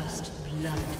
First blood.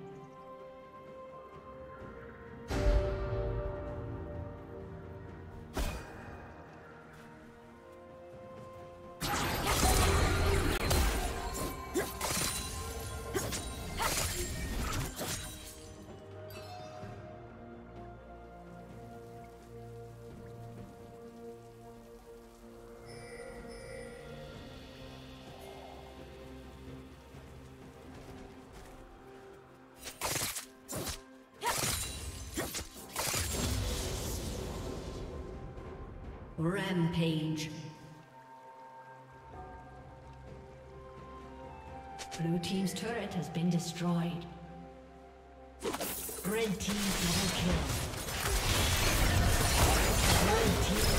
Rampage. Blue Team's turret has been destroyed. Red team double kill. Red team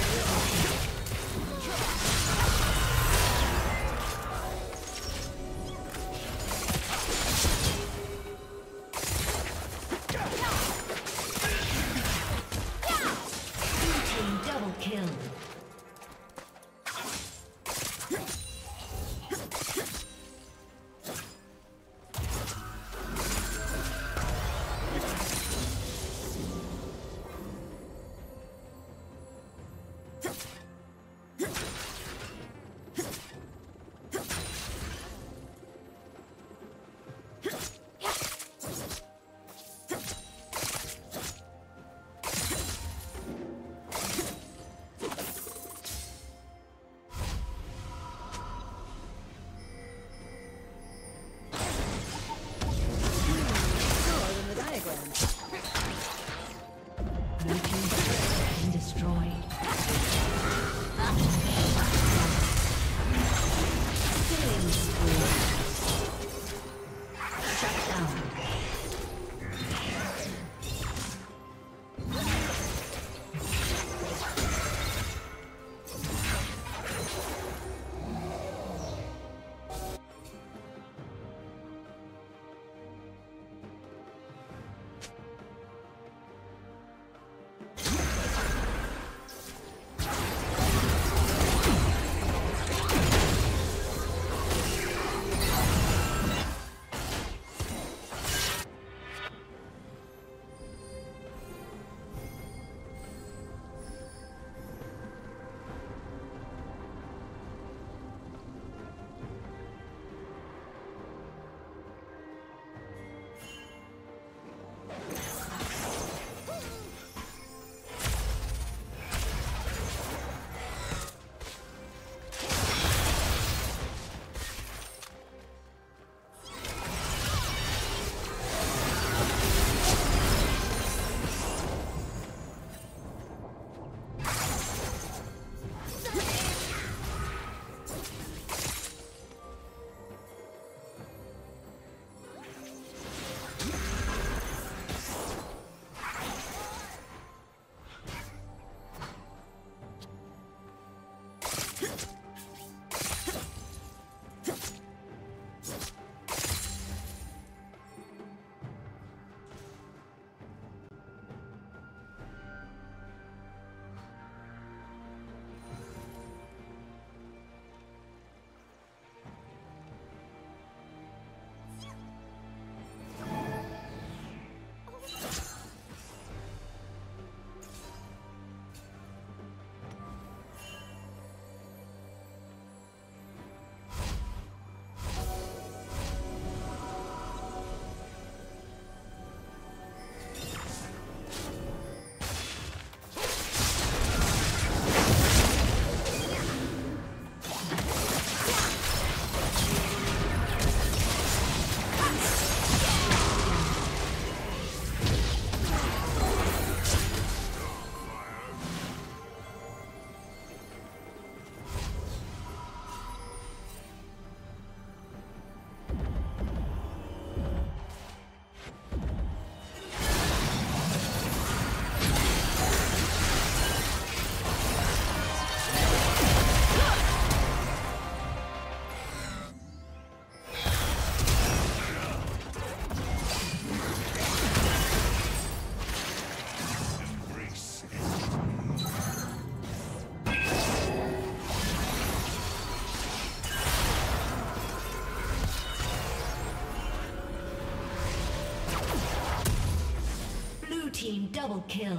Double kill.